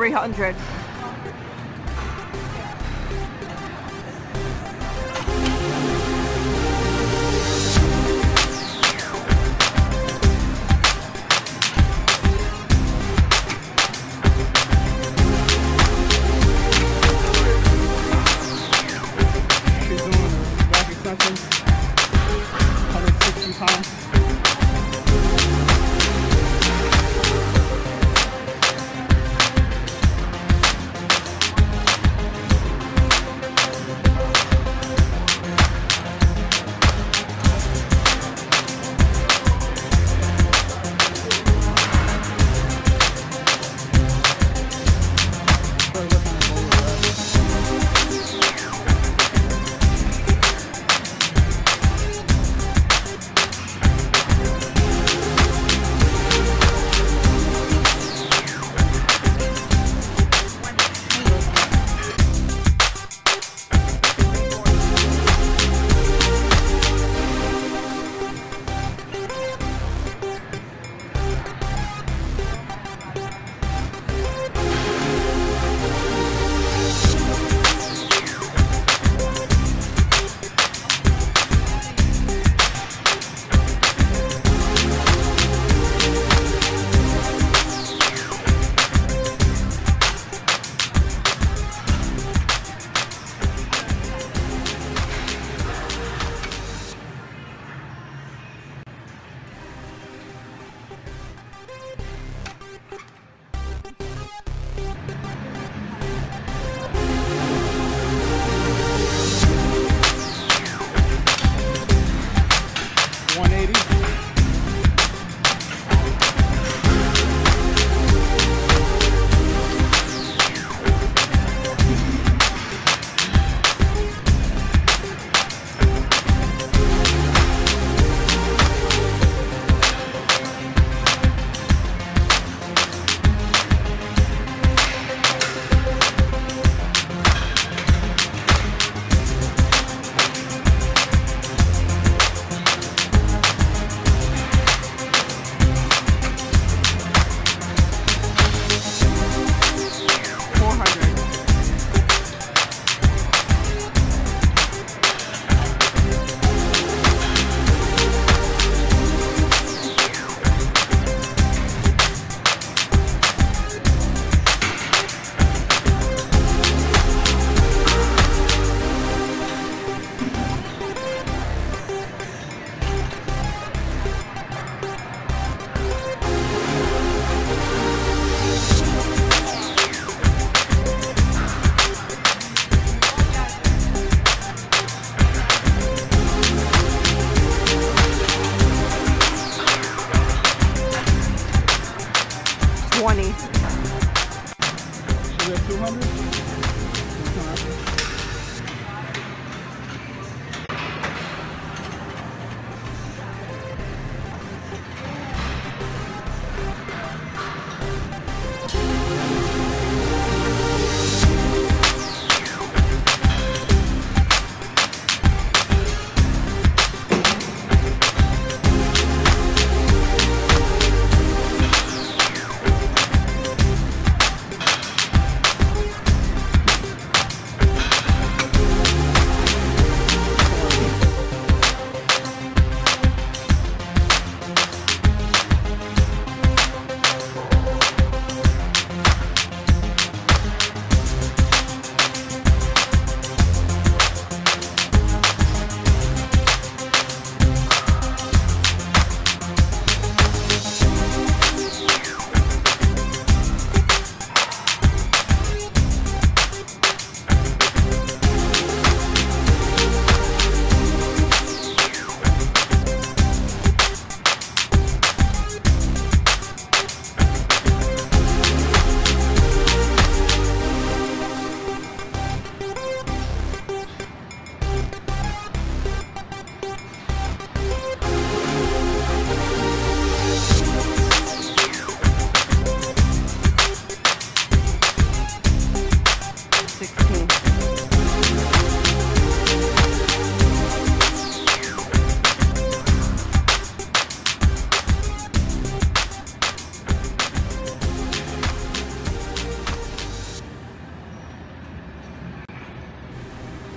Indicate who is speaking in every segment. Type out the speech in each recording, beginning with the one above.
Speaker 1: 300.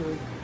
Speaker 2: Thank you.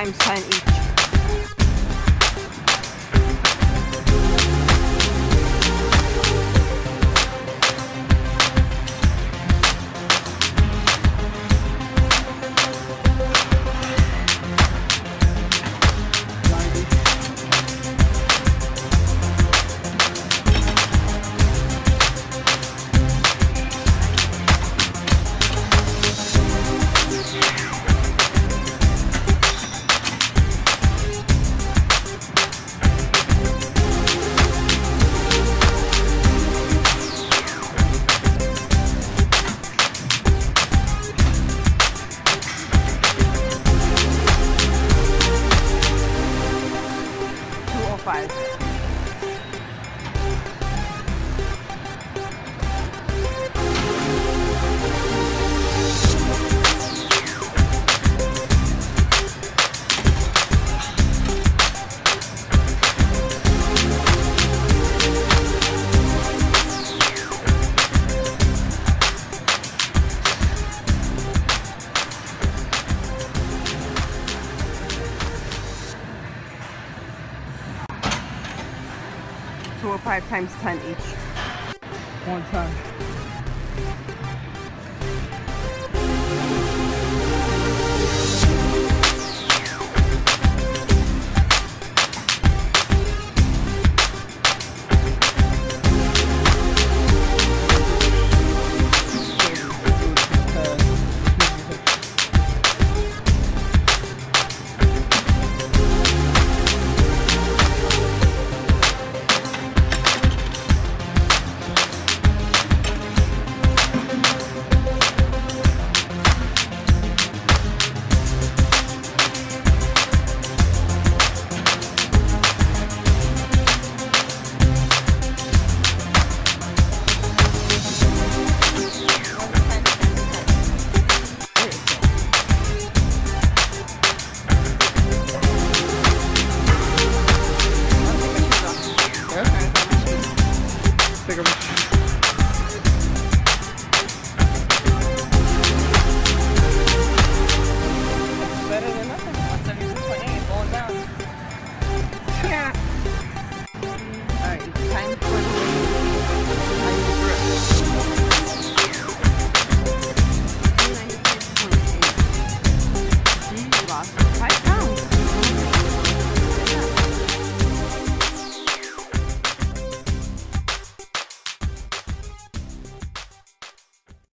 Speaker 2: Times ten each. 5 times 10 each.
Speaker 1: One time.